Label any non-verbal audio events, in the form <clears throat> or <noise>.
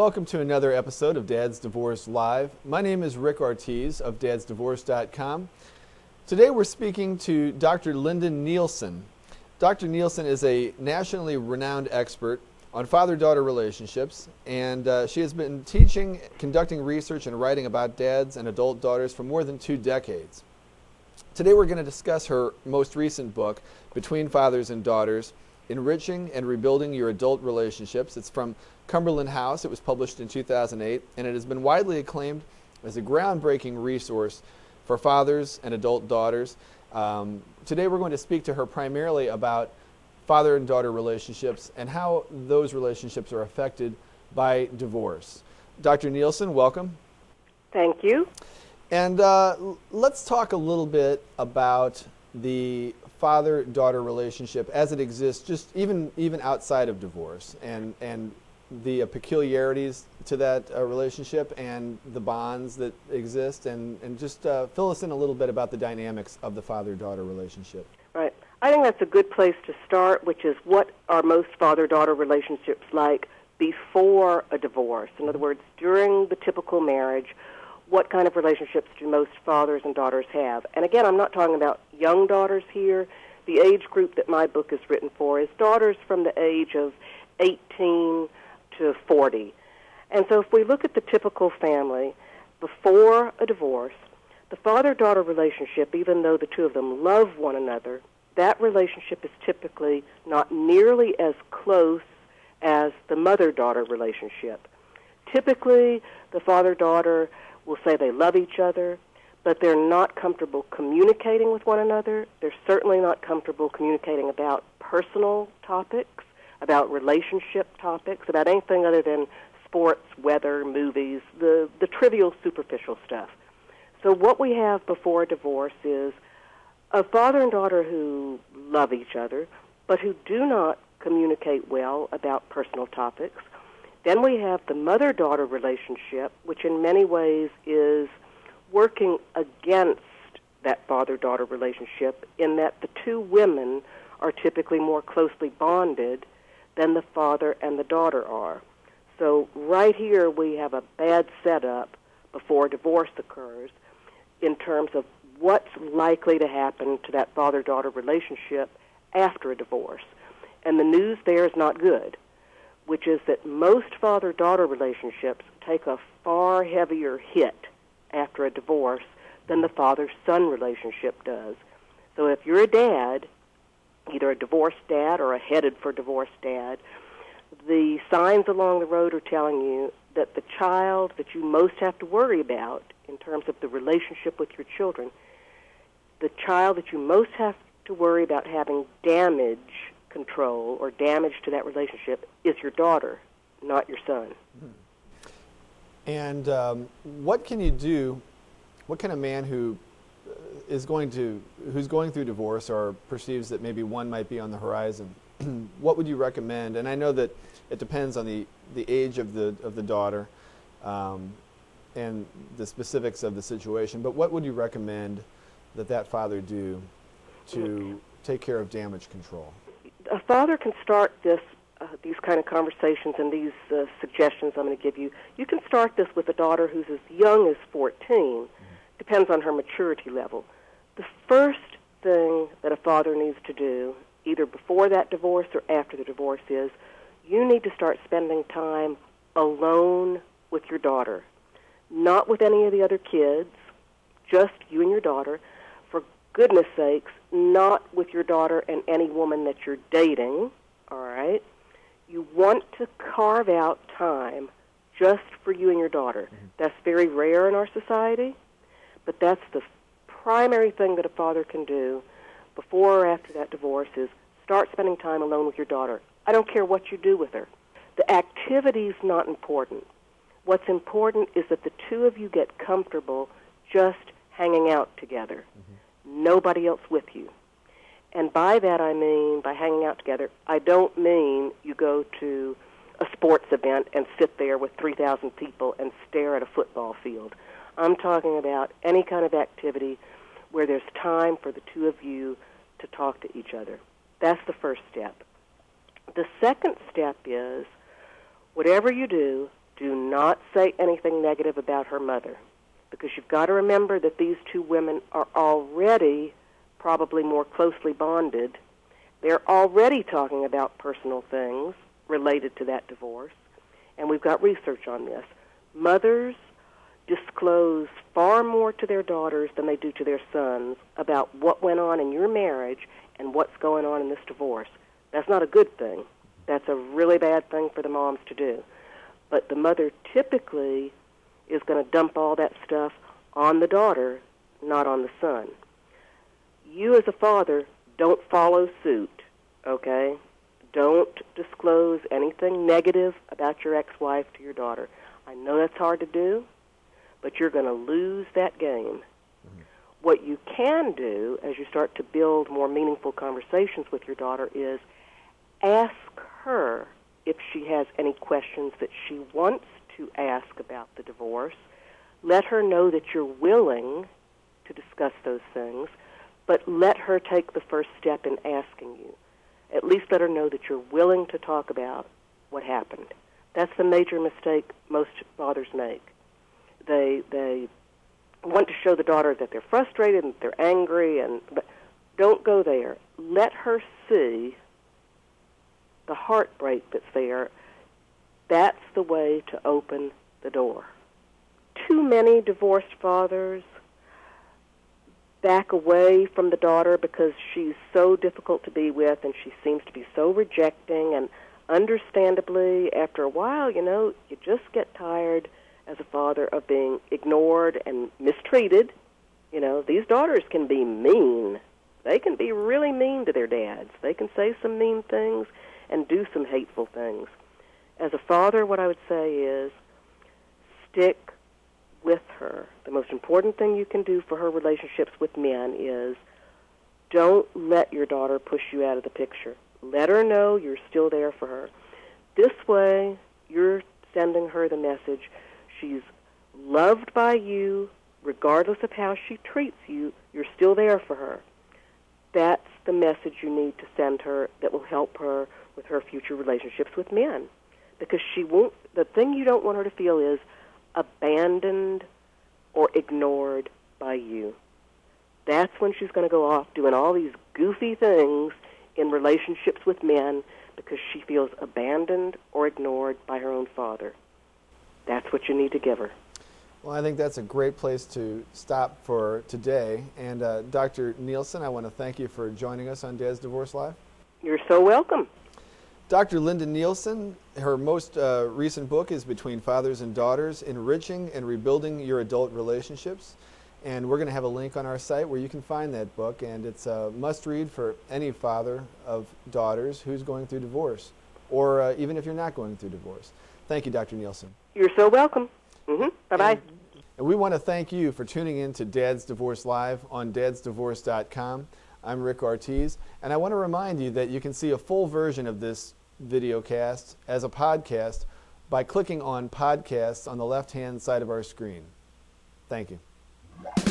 Welcome to another episode of Dad's Divorce Live. My name is Rick Ortiz of dadsdivorce.com. Today we're speaking to Dr. Linda Nielsen. Dr. Nielsen is a nationally renowned expert on father daughter relationships, and uh, she has been teaching, conducting research, and writing about dads and adult daughters for more than two decades. Today we're going to discuss her most recent book, Between Fathers and Daughters Enriching and Rebuilding Your Adult Relationships. It's from Cumberland House. It was published in 2008, and it has been widely acclaimed as a groundbreaking resource for fathers and adult daughters. Um, today we're going to speak to her primarily about father and daughter relationships and how those relationships are affected by divorce. Dr. Nielsen, welcome. Thank you. And uh, let's talk a little bit about the father-daughter relationship as it exists, just even even outside of divorce, and and the uh, peculiarities to that uh, relationship and the bonds that exist, and and just uh, fill us in a little bit about the dynamics of the father-daughter relationship. Right. I think that's a good place to start, which is what are most father-daughter relationships like before a divorce? In other words, during the typical marriage what kind of relationships do most fathers and daughters have? And again, I'm not talking about young daughters here. The age group that my book is written for is daughters from the age of 18 to 40. And so if we look at the typical family before a divorce, the father daughter relationship, even though the two of them love one another, that relationship is typically not nearly as close as the mother daughter relationship. Typically, the father daughter will say they love each other, but they're not comfortable communicating with one another. They're certainly not comfortable communicating about personal topics, about relationship topics, about anything other than sports, weather, movies, the, the trivial, superficial stuff. So, what we have before a divorce is a father and daughter who love each other, but who do not communicate well about personal topics. Then we have the mother daughter relationship, which in many ways is working against that father daughter relationship in that the two women are typically more closely bonded than the father and the daughter are. So, right here, we have a bad setup before divorce occurs in terms of what's likely to happen to that father daughter relationship after a divorce. And the news there is not good which is that most father daughter relationships take a far heavier hit after a divorce than the father son relationship does. So if you're a dad, either a divorced dad or a headed for divorce dad, the signs along the road are telling you that the child that you most have to worry about in terms of the relationship with your children, the child that you most have to worry about having damage control or damage to that relationship is your daughter, not your son. And um, what can you do? What can a man who uh, going to who's going through divorce or perceives that maybe one might be on the horizon? <clears throat> what would you recommend? And I know that it depends on the, the age of the of the daughter um, and the specifics of the situation. But what would you recommend that that father do to take care of damage control? A father can start this uh, these kind of conversations and these uh, suggestions I'm going to give you. You can start this with a daughter who's as young as 14. Mm-hmm. Depends on her maturity level. The first thing that a father needs to do, either before that divorce or after the divorce, is you need to start spending time alone with your daughter, not with any of the other kids, just you and your daughter. Goodness sakes, not with your daughter and any woman that you're dating, all right? You want to carve out time just for you and your daughter. Mm-hmm. That's very rare in our society, but that's the primary thing that a father can do before or after that divorce is start spending time alone with your daughter. I don't care what you do with her. The activity's not important. What's important is that the two of you get comfortable just hanging out together. Nobody else with you. And by that I mean, by hanging out together, I don't mean you go to a sports event and sit there with 3,000 people and stare at a football field. I'm talking about any kind of activity where there's time for the two of you to talk to each other. That's the first step. The second step is whatever you do, do not say anything negative about her mother. Because you've got to remember that these two women are already probably more closely bonded. They're already talking about personal things related to that divorce. And we've got research on this. Mothers disclose far more to their daughters than they do to their sons about what went on in your marriage and what's going on in this divorce. That's not a good thing. That's a really bad thing for the moms to do. But the mother typically is going to dump all that stuff on the daughter, not on the son. You, as a father, don't follow suit, okay? Don't disclose anything negative about your ex wife to your daughter. I know that's hard to do but you're going to lose that game. Mm-hmm. What you can do as you start to build more meaningful conversations with your daughter is ask her if she has any questions that she wants to ask about the divorce. Let her know that you're willing to discuss those things, but let her take the first step in asking you. At least let her know that you're willing to talk about what happened. That's the major mistake most fathers make they they want to show the daughter that they're frustrated and they're angry and but don't go there. Let her see the heartbreak that's there. That's the way to open the door. Too many divorced fathers back away from the daughter because she's so difficult to be with and she seems to be so rejecting and understandably after a while, you know, you just get tired as a father of being ignored and mistreated. You know, these daughters can be mean. They can be really mean to their dads. They can say some mean things and do some hateful things. Father, what I would say is stick with her. The most important thing you can do for her relationships with men is don't let your daughter push you out of the picture. Let her know you're still there for her. This way, you're sending her the message She's loved by you, regardless of how she treats you, you're still there for her. That's the message you need to send her that will help her with her future relationships with men. Because she won't, the thing you don't want her to feel is abandoned or ignored by you. That's when she's going to go off doing all these goofy things in relationships with men because she feels abandoned or ignored by her own father that's what you need to give her. Well, I think that's a great place to stop for today. And uh, Dr. Nielsen, I want to thank you for joining us on Dad's Divorce Live. You're so welcome. Dr. Linda Nielsen, her most uh, recent book is Between Fathers and Daughters Enriching and Rebuilding Your Adult Relationships. And we're going to have a link on our site where you can find that book. And it's a must read for any father of daughters who's going through divorce, or uh, even if you're not going through divorce. Thank you, Dr. Nielsen. You're so welcome. Mm-hmm. Bye bye. And we want to thank you for tuning in to Dad's Divorce Live on dadsdivorce.com. I'm Rick Ortiz, and I want to remind you that you can see a full version of this video cast as a podcast by clicking on podcasts on the left hand side of our screen. Thank you.